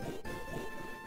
フフフフ。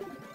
you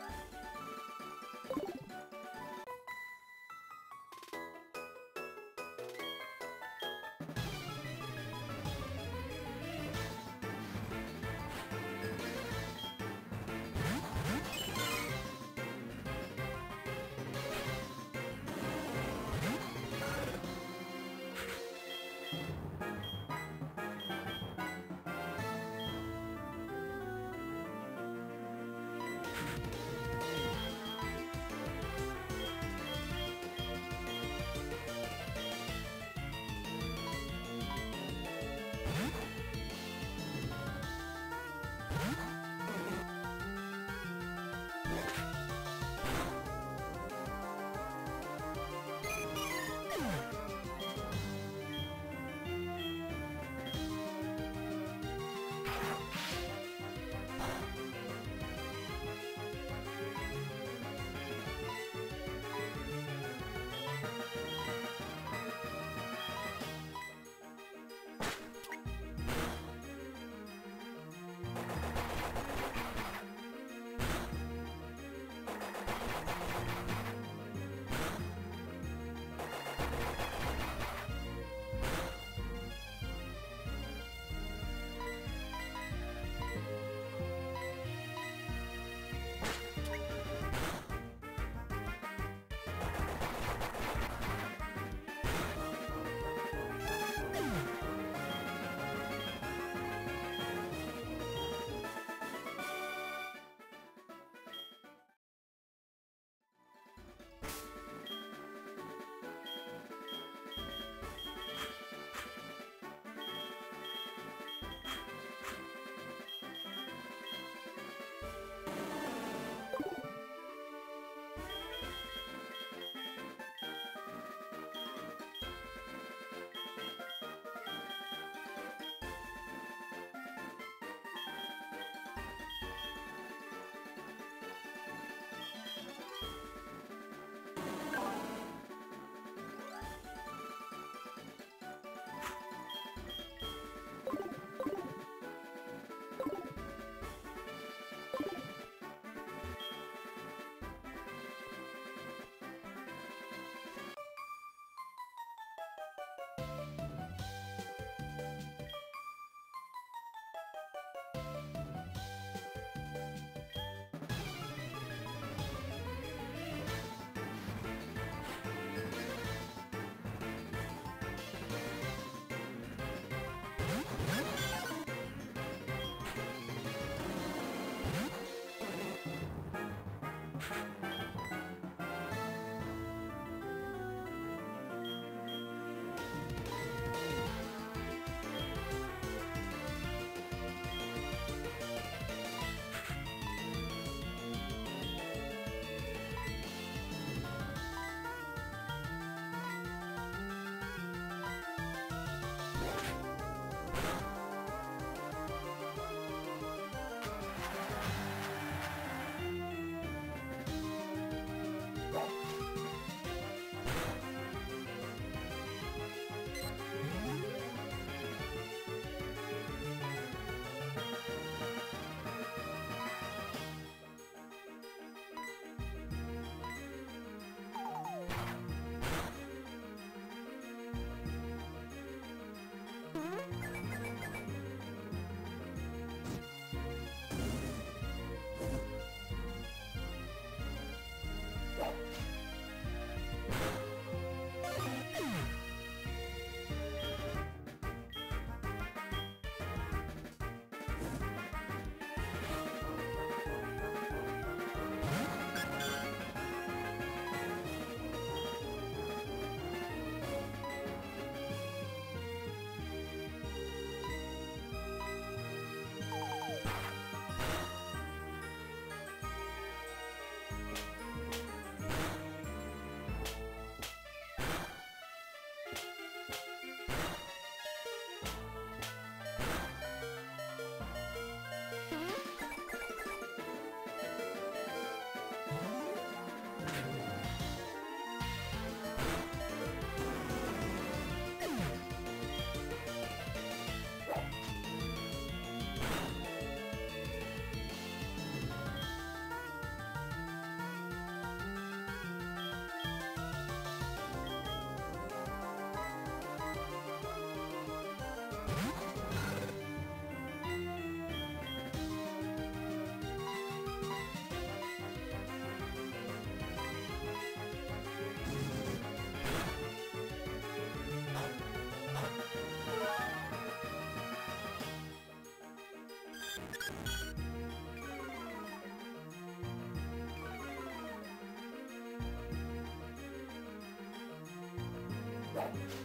Tchau.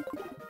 you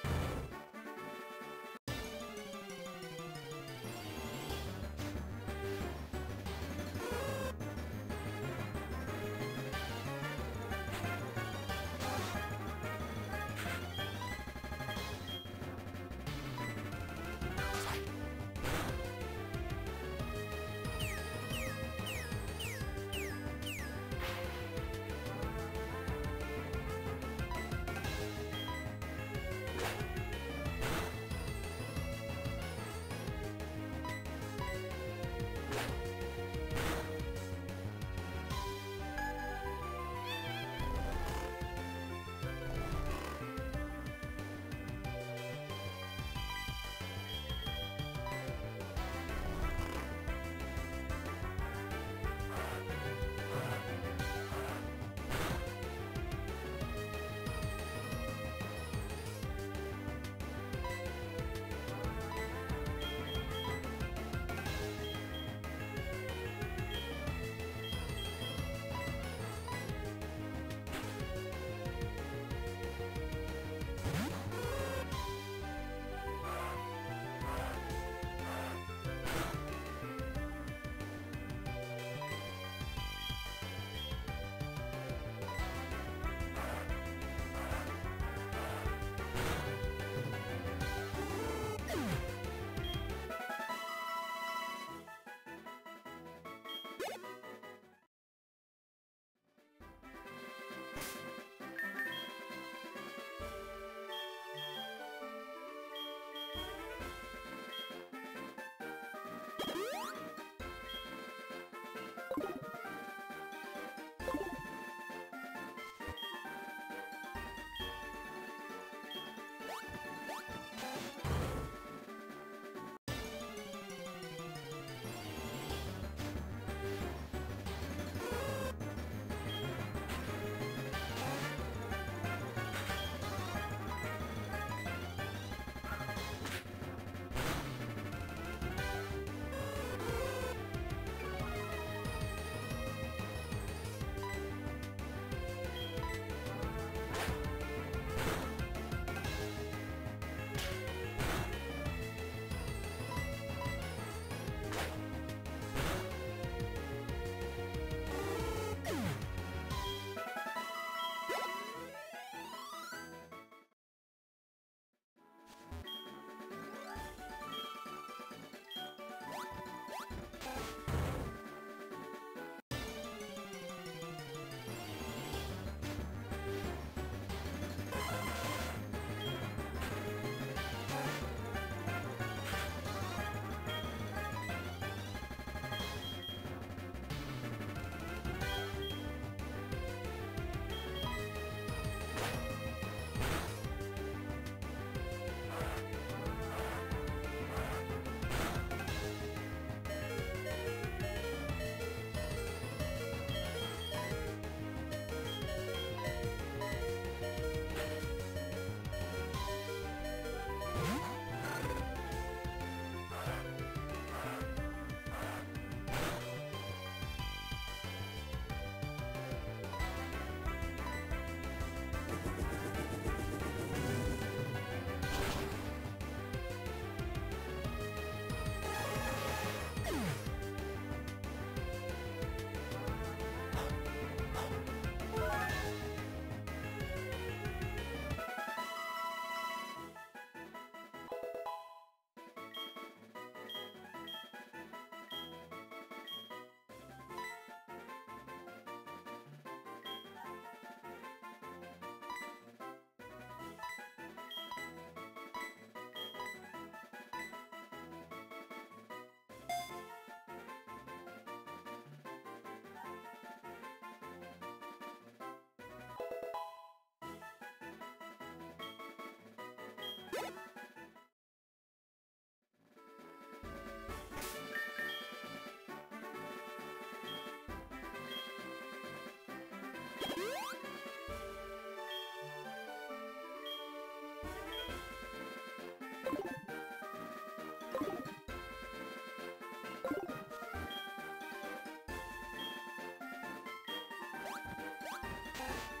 you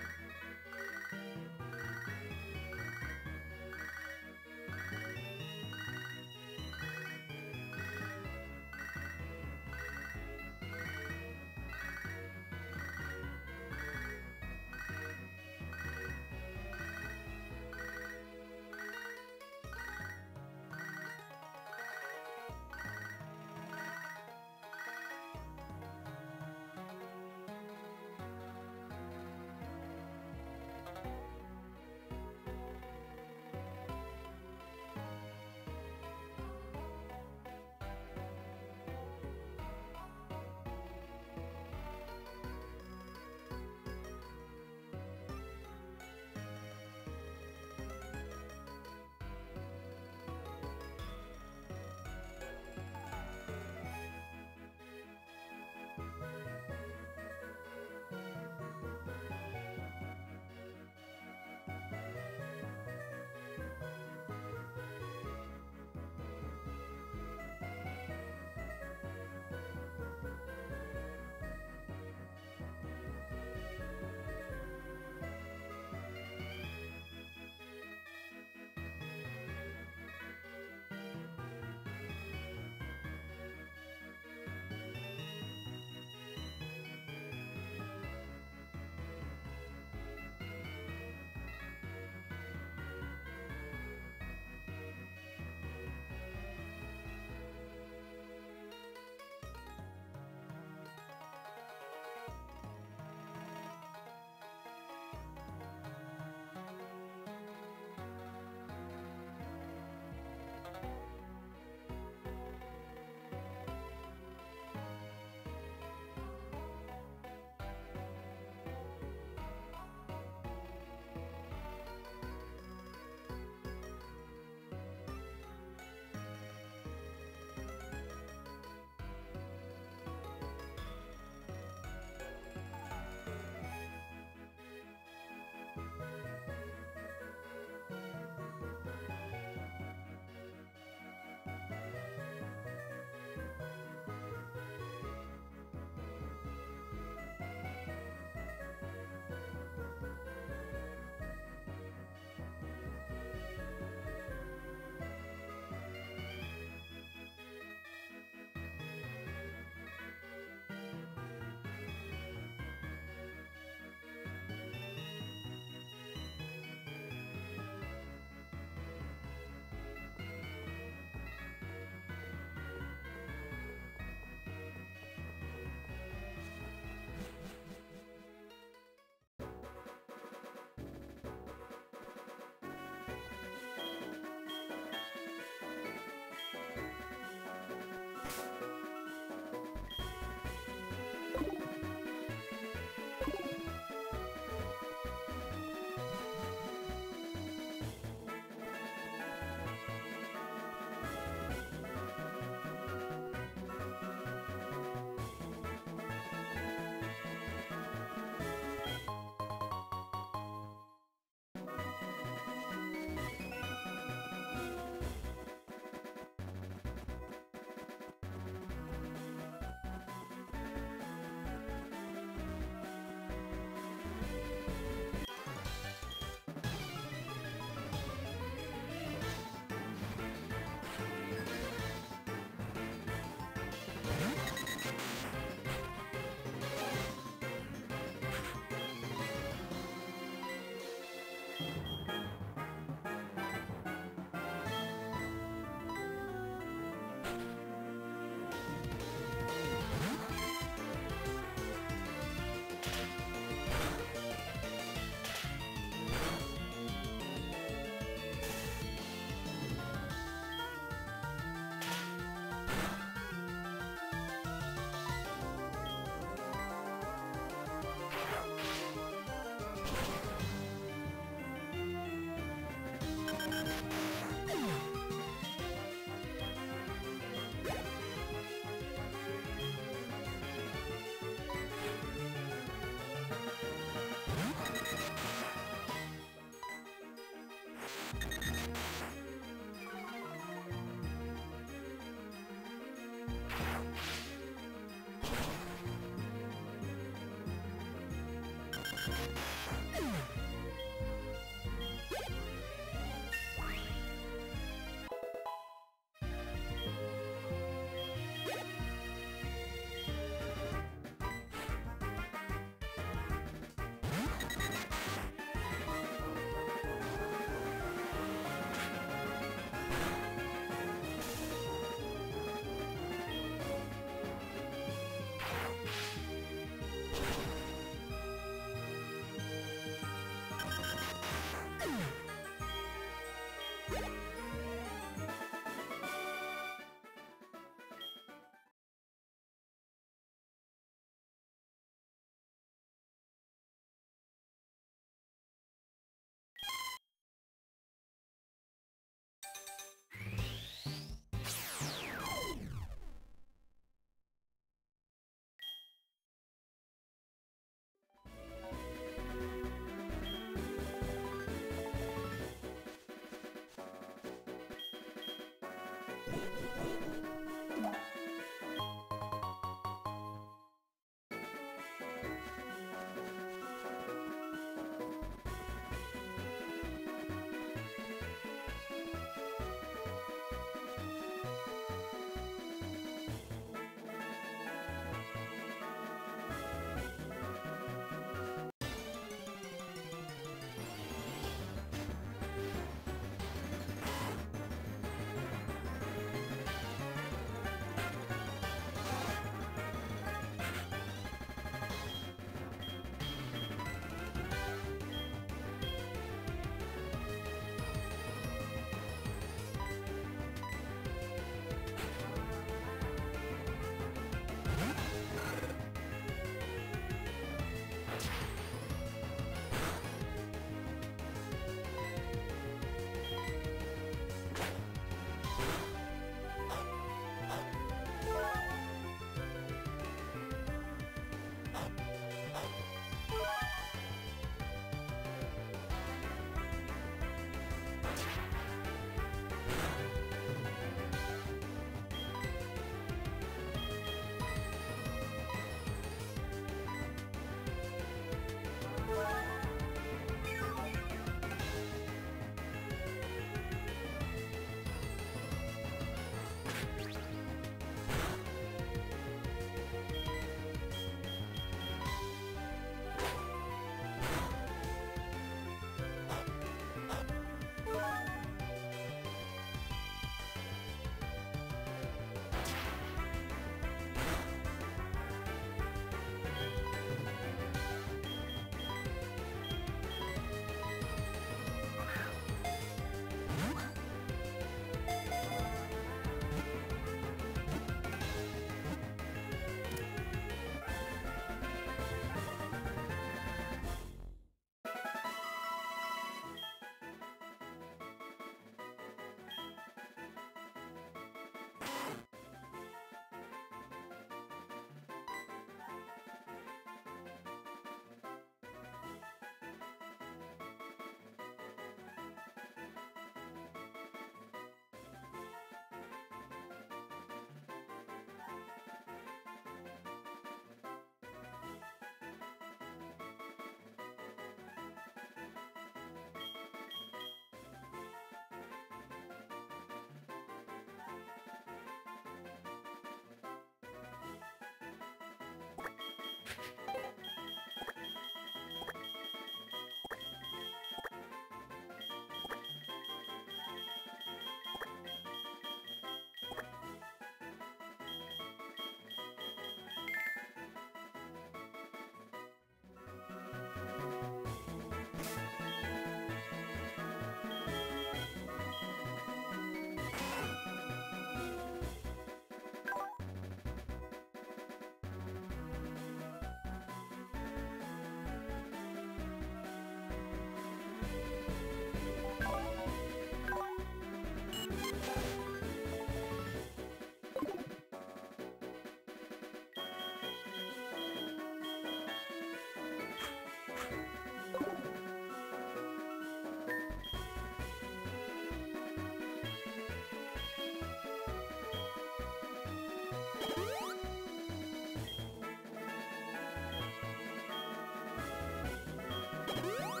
Woo!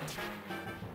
確かに。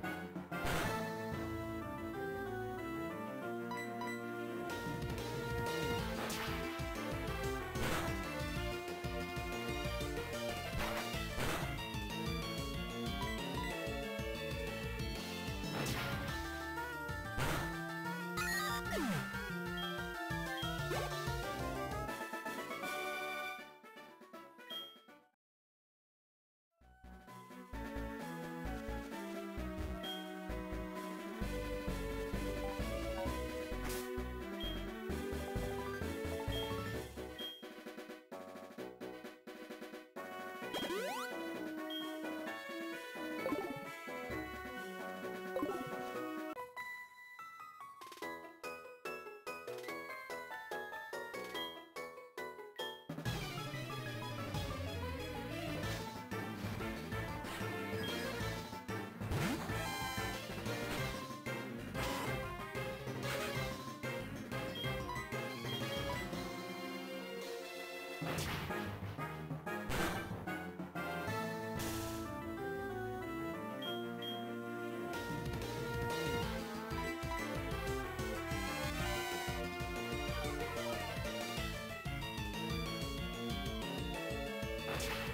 out.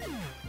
Yeah.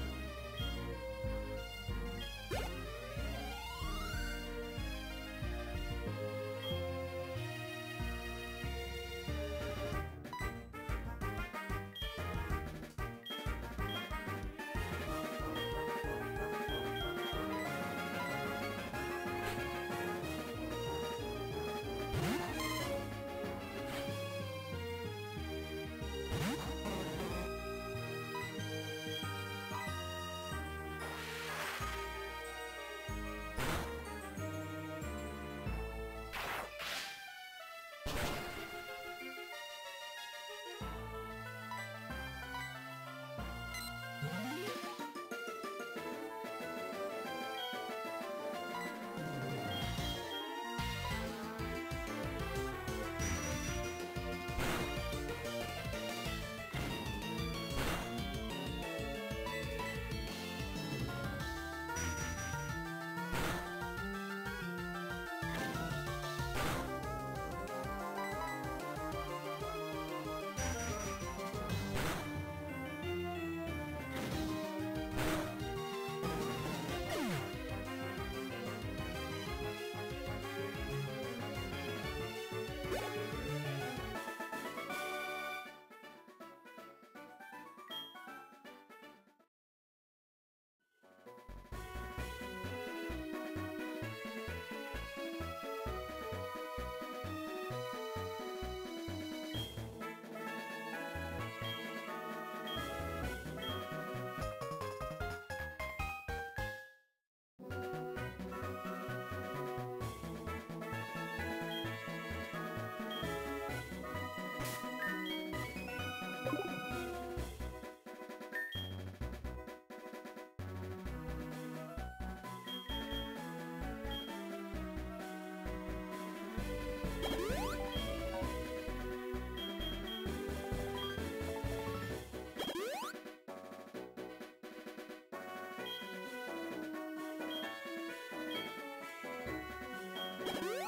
you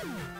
Come on.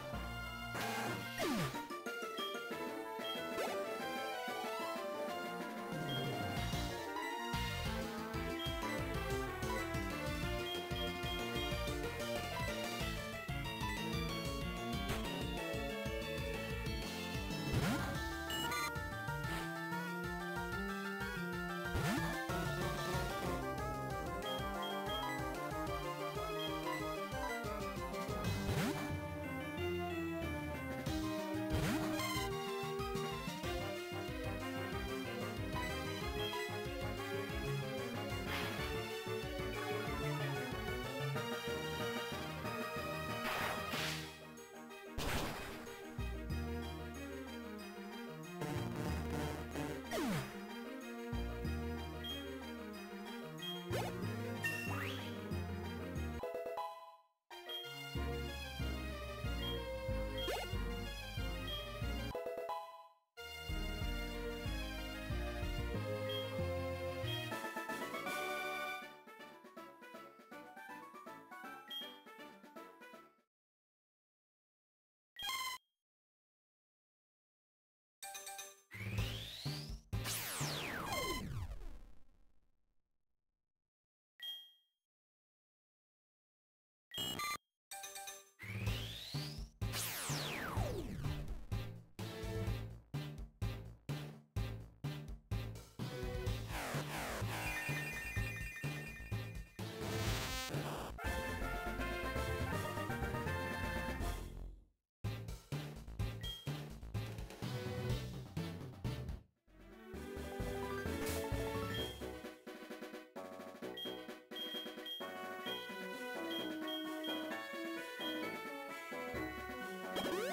Woo!